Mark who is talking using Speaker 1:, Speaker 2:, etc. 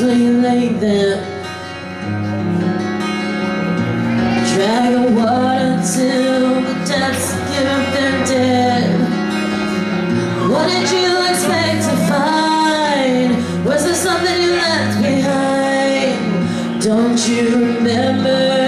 Speaker 1: happens when you lay there Drag the water till the depths give up their dead What did you expect to find? Was there something you left behind? Don't you remember?